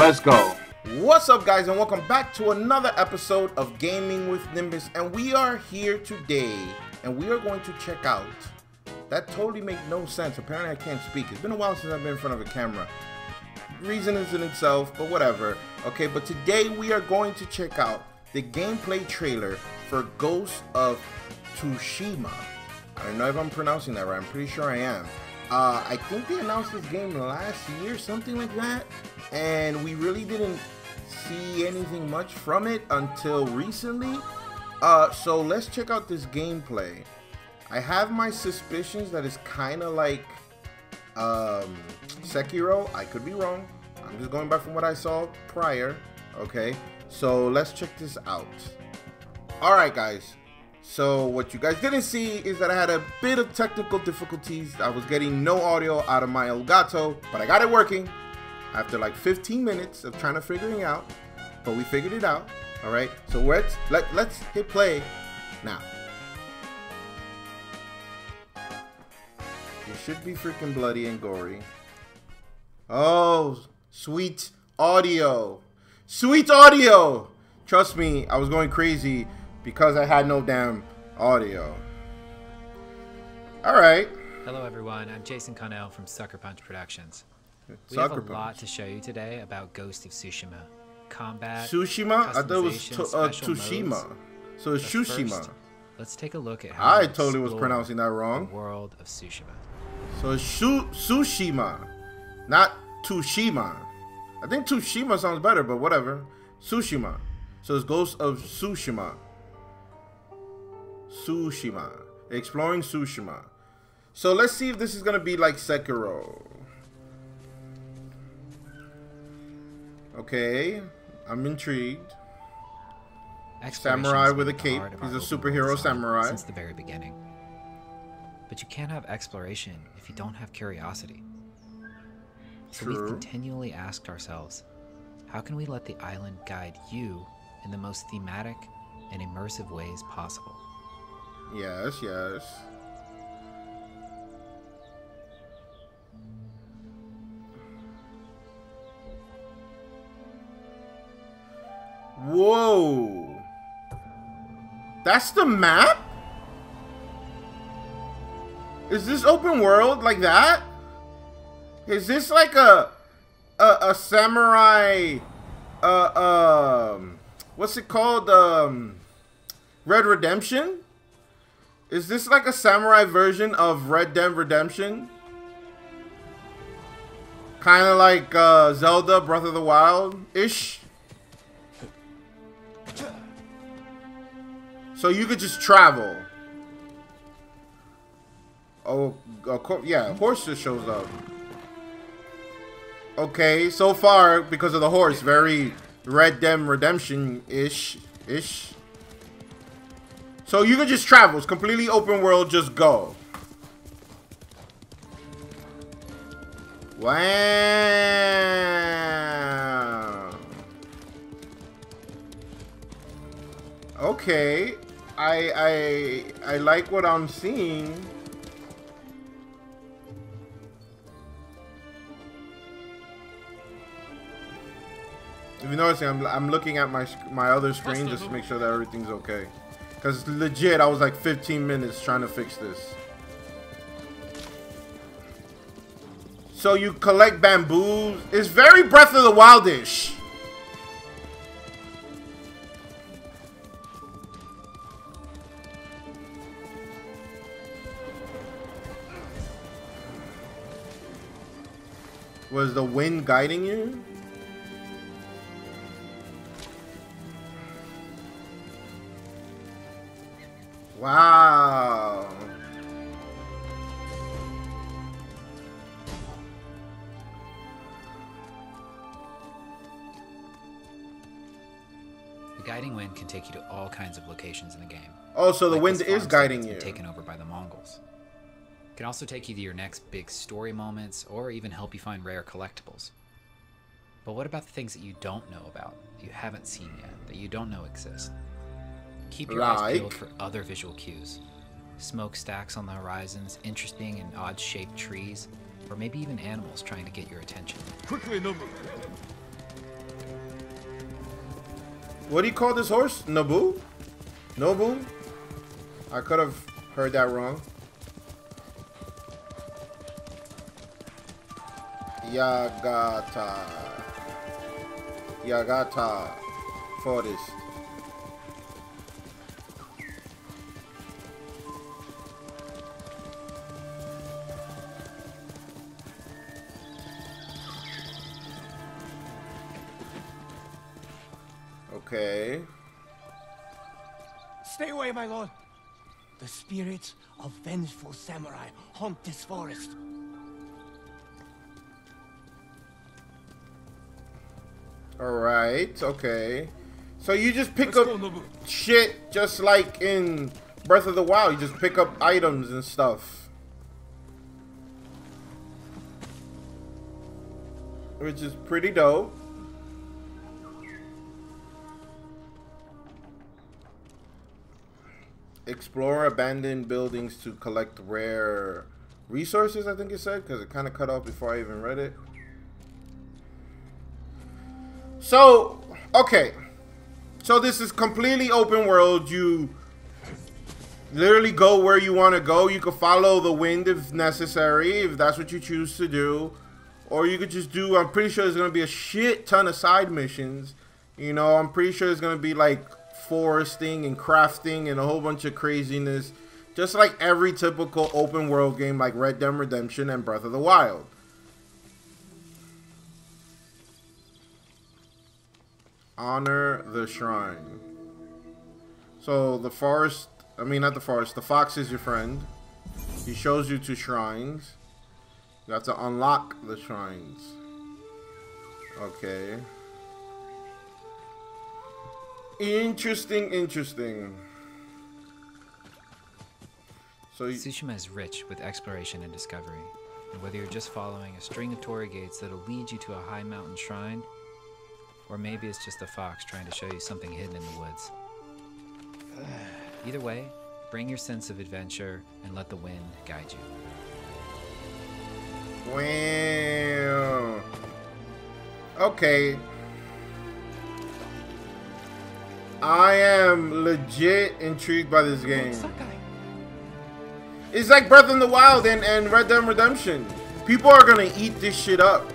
Let's go. What's up, guys, and welcome back to another episode of Gaming with Nimbus. And we are here today, and we are going to check out. That totally made no sense. Apparently, I can't speak. It's been a while since I've been in front of a camera. Reason is in itself, but whatever. Okay, but today we are going to check out the gameplay trailer for Ghost of Tsushima. I don't know if I'm pronouncing that right. I'm pretty sure I am. Uh, I think they announced this game last year, something like that, and we really didn't see anything much from it until recently. Uh, so let's check out this gameplay. I have my suspicions that it's kind of like um, Sekiro. I could be wrong. I'm just going back from what I saw prior. Okay, so let's check this out. All right, guys. So what you guys didn't see is that I had a bit of technical difficulties. I was getting no audio out of my Elgato, but I got it working after like 15 minutes of trying to figure it out. But we figured it out. All right. So let's let let's hit play now. It should be freaking bloody and gory. Oh, sweet audio. Sweet audio. Trust me, I was going crazy because I had no damn audio. All right. Hello, everyone. I'm Jason Connell from Sucker Punch Productions. We have a lot to show you today about Ghost of Tsushima. Combat, Tsushima? I thought it was to, uh, Tsushima. modes. So it's Tsushima. let's take a look at how I totally was pronouncing that wrong. The world of Tsushima. So it's Shu- Tsushima, not Tushima. I think Tushima sounds better, but whatever. Tsushima. So it's Ghost of Tsushima. Tsushima. Exploring Tsushima. So let's see if this is gonna be like Sekiro. Okay, I'm intrigued. Samurai with a cape. He's a superhero samurai. Since the very beginning. But you can't have exploration if you don't have curiosity. So True. we've continually asked ourselves, how can we let the island guide you in the most thematic and immersive ways possible? Yes, yes. Whoa. That's the map? Is this open world like that? Is this like a a, a samurai uh um what's it called um Red Redemption? Is this like a samurai version of Red Dead Redemption? Kind of like uh, Zelda Breath of the Wild So you could just travel. Oh, yeah, horse just shows up. Okay, so far because of the horse, very Red Dead Redemption ish. So you can just travel. It's completely open world. Just go. Wow. Okay. I I I like what I'm seeing. If you notice, I'm, I'm looking at my my other screen just to make sure that everything's okay. Cause legit, I was like 15 minutes trying to fix this. So you collect bamboos. It's very Breath of the Wildish. Was the wind guiding you? Wow. The guiding wind can take you to all kinds of locations in the game. Oh, so the like wind is guiding you. Taken over by the Mongols. It can also take you to your next big story moments, or even help you find rare collectibles. But what about the things that you don't know about, that you haven't seen yet, that you don't know exist? Keep your eyes peeled for other visual cues. Smokestacks on the horizons, interesting and odd-shaped trees, or maybe even animals trying to get your attention. Quickly, number. What do you call this horse? Nobu? Nobu? I could have heard that wrong. Yagata. Yagata Forest. Okay. Stay away, my lord. The spirits of vengeful samurai haunt this forest. Alright, okay. So you just pick Let's up go, shit just like in Breath of the Wild. You just pick up items and stuff. Which is pretty dope. Explore abandoned buildings to collect rare resources, I think it said, because it kind of cut off before I even read it. So, okay. So this is completely open world. You literally go where you want to go. You can follow the wind if necessary, if that's what you choose to do. Or you could just do, I'm pretty sure there's going to be a shit ton of side missions. You know, I'm pretty sure there's going to be like foresting and crafting and a whole bunch of craziness. Just like every typical open world game like Red Dead Redemption and Breath of the Wild. Honor the shrine. So the forest, I mean not the forest, the fox is your friend. He shows you to shrines. You have to unlock the shrines. Okay. Interesting, interesting. So Tsushima is rich with exploration and discovery. And whether you're just following a string of torii gates that'll lead you to a high mountain shrine, or maybe it's just a fox trying to show you something hidden in the woods. Either way, bring your sense of adventure and let the wind guide you. Wow. Okay. I am legit intrigued by this game. It's like Breath in the Wild and, and Red Dead Redemption. People are gonna eat this shit up.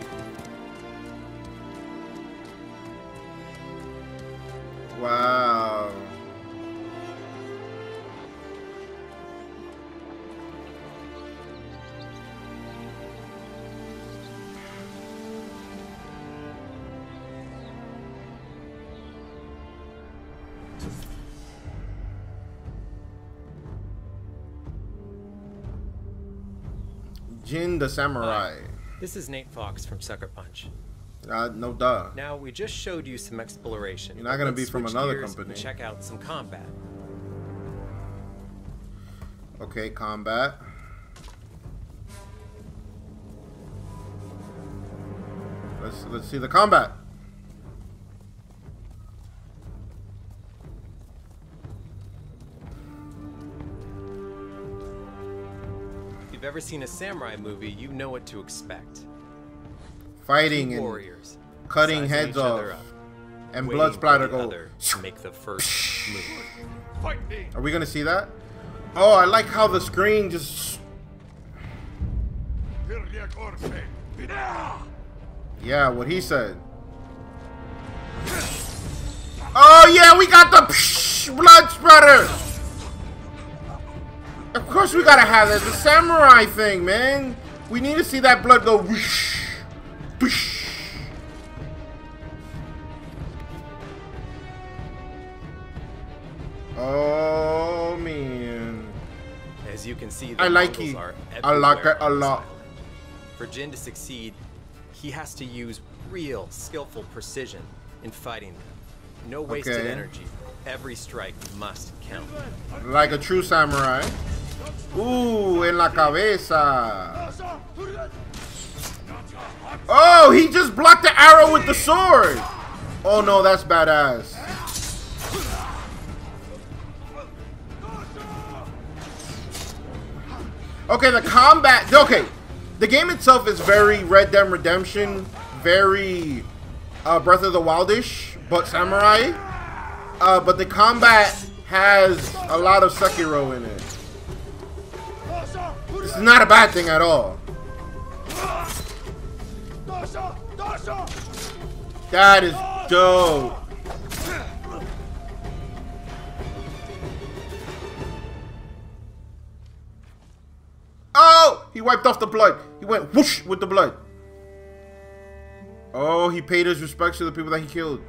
Jin the Samurai. This is Nate Fox from Sucker Punch. Uh, no duh. Now, we just showed you some exploration. You're not gonna let's be from another company. Check out some combat. Okay, combat. Let's let's see the combat. Ever seen a samurai movie, you know what to expect. Fighting Two and warriors cutting heads off, and blood splatter go. make the first move. Fight me. Are we gonna see that? Oh, I like how the screen just. Yeah, what he said. Oh yeah, we got the psh, blood splatter. Of course, we gotta have that. The samurai thing, man. We need to see that blood go. Whoosh, whoosh. Oh man. As you can see, the I like it. I like it a lot. For Jin to succeed, he has to use real, skillful precision in fighting them. No wasted Okay. energy. Every strike must count. Like a true samurai. Ooh, en la cabeza. Oh, he just blocked the arrow with the sword. Oh no, that's badass. Okay, the combat. Okay, the game itself is very Red Dead Redemption, very uh, Breath of the Wildish, but samurai. Uh, but the combat has a lot of Sekiro in it. Is not a bad thing at all. That is dope. Oh! He wiped off the blood. He went whoosh with the blood. Oh, he paid his respects to the people that he killed.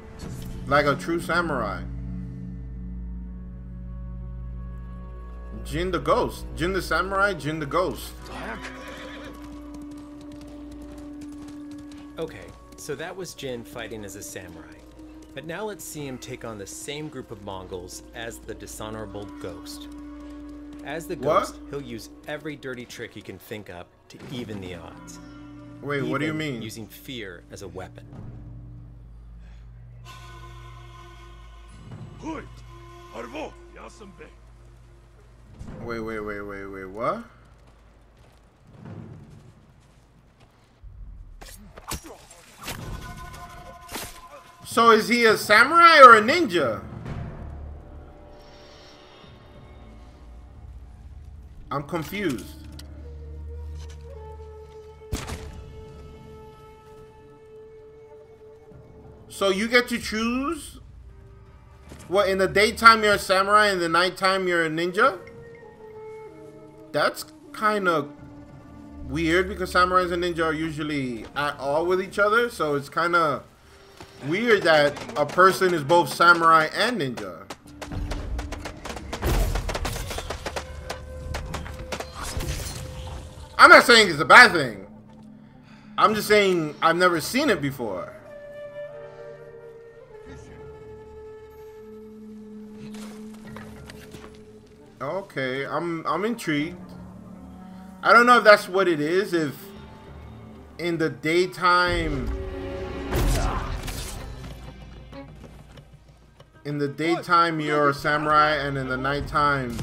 Like a true samurai. Jin the Ghost. Jin the Samurai, Jin the Ghost. Okay, so that was Jin fighting as a samurai. But now let's see him take on the same group of Mongols as the dishonorable Ghost. As the What? Ghost, he'll use every dirty trick he can think up to even the odds. Wait, what do you mean? Using fear as a weapon. Wait, wait, wait, wait, wait, what? So is he a samurai or a ninja? I'm confused. So you get to choose what in the daytime you're a samurai, in the nighttime you're a ninja? That's kind of weird because samurais and ninja are usually at all with each other, so it's kind of weird that a person is both samurai and ninja. I'm not saying it's a bad thing. I'm just saying I've never seen it before. Okay, I'm I'm intrigued. I don't know if that's what it is. If in the daytime, in the daytime you're a samurai, and in the nighttime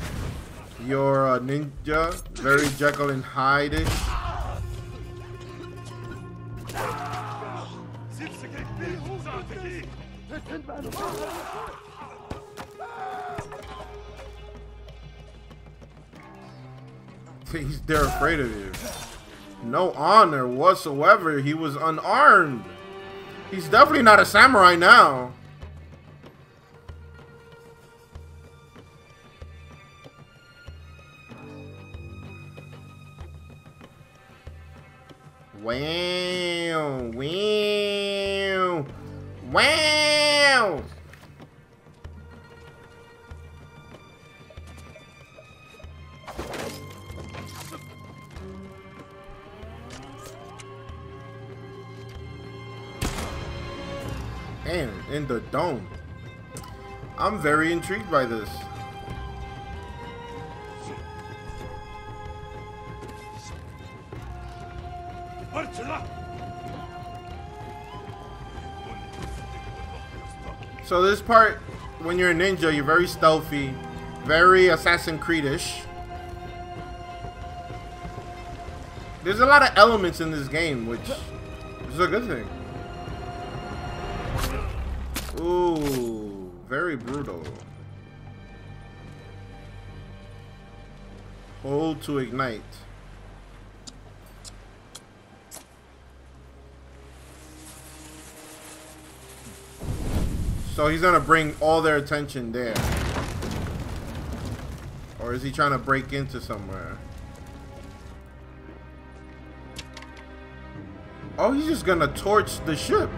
you're a ninja, very Jekyll and Hyde-ish. Afraid of you. No honor whatsoever. He was unarmed. He's definitely not a samurai now. Wow, wow, wow. In the dome. I'm very intrigued by this. So this part, when you're a ninja, you're very stealthy, very Assassin Creed-ish. There's a lot of elements in this game, which is a good thing. Ooh, very brutal. Hold to ignite. So he's gonna bring all their attention there. Or is he trying to break into somewhere? Oh, he's just gonna torch the ship.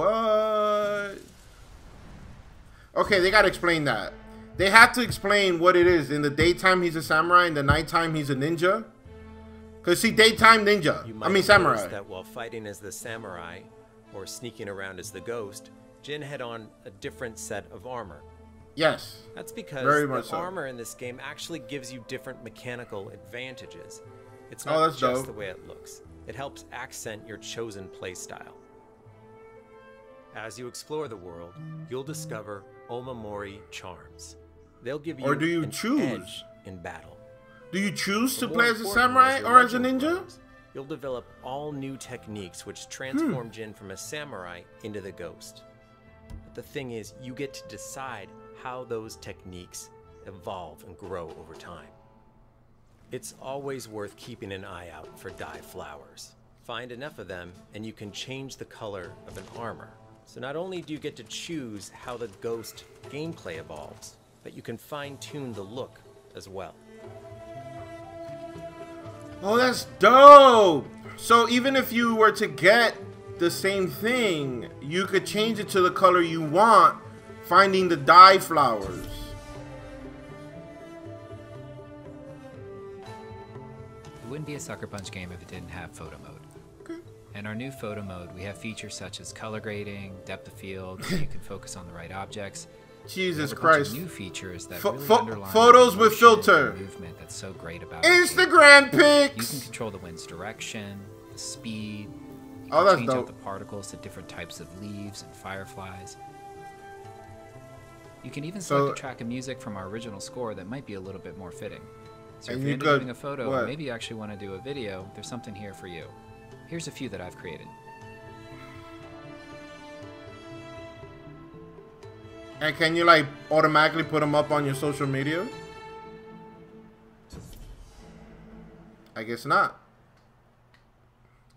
What? Okay, they gotta explain that. They have to explain what it is. In the daytime, he's a samurai. In the nighttime, he's a ninja. Cause see, daytime ninja. You I mean samurai. that while fighting as the samurai, or sneaking around as the ghost, Jin had on a different set of armor. Yes. That's because Very the so. armor in this game actually gives you different mechanical advantages. It's Oh, not that's just dope. the way it looks. It helps accent your chosen playstyle. As you explore the world, you'll discover Omamori charms. They'll give you Or do you choose? in battle. Do you choose to play as a samurai or as a ninja? you'll develop all new techniques which transform hmm. Jin from a samurai into the ghost. But the thing is, you get to decide how those techniques evolve and grow over time. It's always worth keeping an eye out for dye flowers. Find enough of them, and you can change the color of an armor. So not only do you get to choose how the ghost gameplay evolves, but you can fine tune the look as well. Oh, that's dope! So even if you were to get the same thing, you could change it to the color you want, finding the dye flowers. It wouldn't be a Sucker Punch game if it didn't have photo mode. In our new photo mode, we have features such as color grading, depth of field, so you can focus on the right objects. Jesus have a bunch of Christ. New features that Pho- really photos with filter. movement that's so great about. Instagram You can control the wind's direction, the speed. You Oh, that's change dope. out the particles to different types of leaves and fireflies. You can even select So- a track of music from our original score that might be a little bit more fitting. So if you you doing a photo, what? or maybe you actually want to do a video, there's something here for you. Here's a few that I've created. And can you like automatically put them up on your social media? I guess not.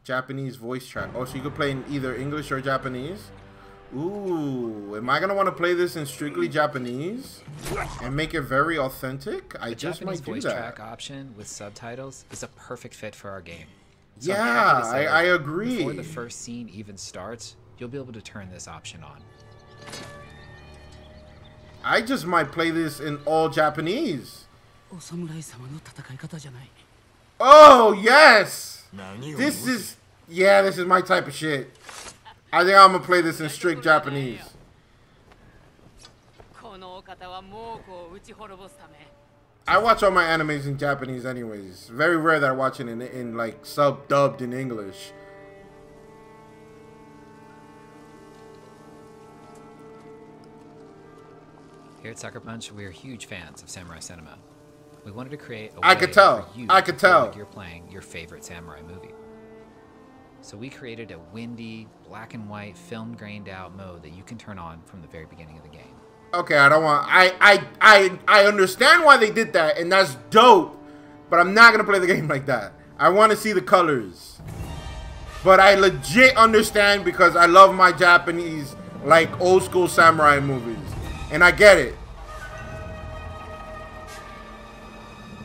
Japanese voice track. Oh, so you could play in either English or Japanese? Ooh, am I gonna want to play this in strictly Japanese and make it very authentic? I The just Japanese might do voice that. track option with subtitles is a perfect fit for our game. So yeah, I, I agree. Before the first scene even starts, you'll be able to turn this option on. I just might play this in all Japanese. Oh, oh yes! This is... Yeah, this is my type of shit. I think I'm gonna play this in strict Japanese. I watch all my animes in Japanese, anyways. Very rare that I watch it in in like sub dubbed in English. Here at Sucker Punch, we are huge fans of samurai cinema. We wanted to create a I way could tell. for you I could tell. like you're playing your favorite samurai movie. So we created a windy, black and white, film grained out mode that you can turn on from the very beginning of the game. Okay, I don't want. I I I I understand why they did that, and that's dope. But I'm not gonna play the game like that. I want to see the colors. But I legit understand because I love my Japanese like old school samurai movies, and I get it.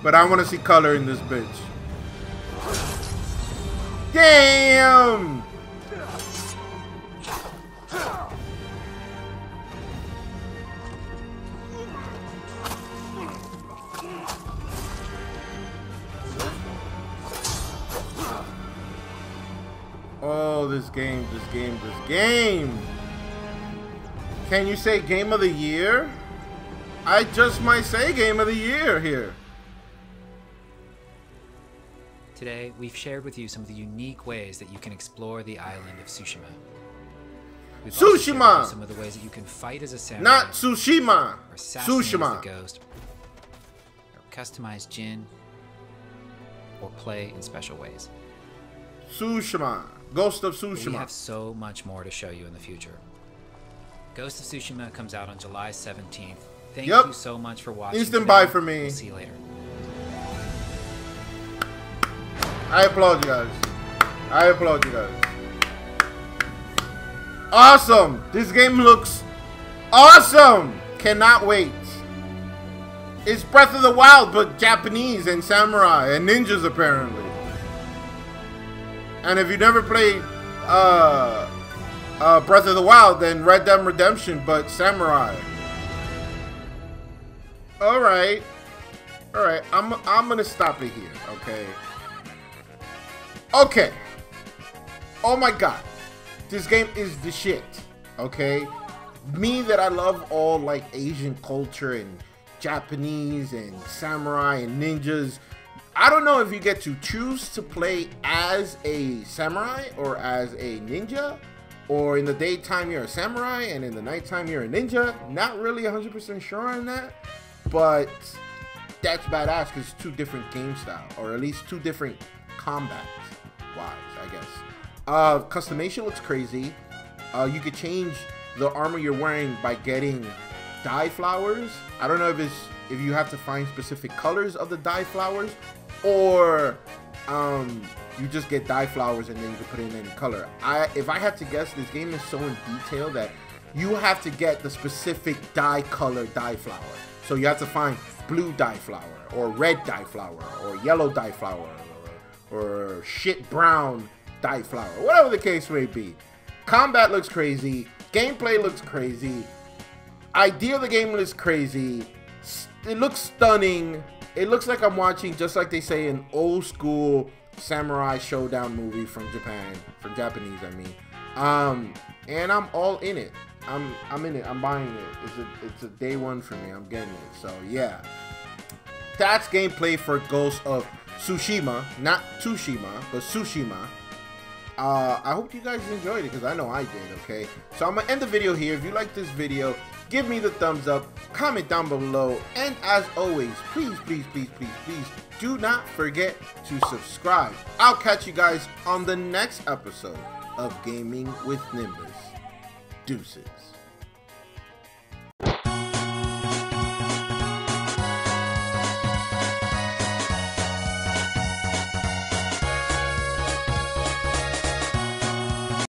But I want to see color in this bitch. Damn! This game, this game, this game. Can you say game of the year? I just might say game of the year here. Today, we've shared with you some of the unique ways that you can explore the island of Tsushima. We've also shared with you Tsushima! some of the ways that you can fight as a samurai, Not Tsushima. or assassinate as the Tsushima. ghost, or customize Jin, or play in special ways. Tsushima. Ghost of Tsushima. we have so much more to show you in the future. Ghost of Tsushima comes out on July 17th. Thank Yep. you so much for watching. Today. buy for me. We'll see you later. I applaud you guys. I applaud you guys. Awesome. This game looks awesome. Cannot wait. It's Breath of the Wild, but Japanese and samurai and ninjas apparently. And if you never played uh, uh, Breath of the Wild, then Red Dead Redemption, but samurai. All right, all right. I'm I'm gonna stop it here. Okay. Okay. Oh my god. This game is the shit. Okay? Me that I love all like Asian culture and Japanese and samurai and ninjas. I don't know if you get to choose to play as a samurai or as a ninja. Or in the daytime you're a samurai and in the nighttime you're a ninja. Not really 100% sure on that. But that's badass because it's two different game style. Or at least two different combats. wise, I guess. Uh, customization looks crazy. Uh, you could change the armor you're wearing by getting dye flowers. I don't know if it's if you have to find specific colors of the dye flowers, or um, you just get dye flowers and then you can put in any color. I if I had to guess, this game is so in detail that you have to get the specific dye color dye flower. So you have to find blue dye flower, or red dye flower, or yellow dye flower, or, or shit brown dye flower, whatever the case may be. Combat looks crazy, gameplay looks crazy, idea of the game looks crazy, it looks stunning. It looks like I'm watching, just like they say, an old school samurai showdown movie from Japan, from Japanese, I mean. Um, and I'm all in it. I'm I'm in it. I'm buying it. It's a it's a day one for me. I'm getting it. So yeah, that's gameplay for Ghost of Tsushima, not Tsushima, but Tsushima. Uh, I hope you guys enjoyed it because I know I did. Okay, so I'm gonna end the video here. If you like this video, give me the thumbs up, comment down below, and as always, please, please, please, please, please, do not forget to subscribe. I'll catch you guys on the next episode of Gaming with Nimbus. Deuces.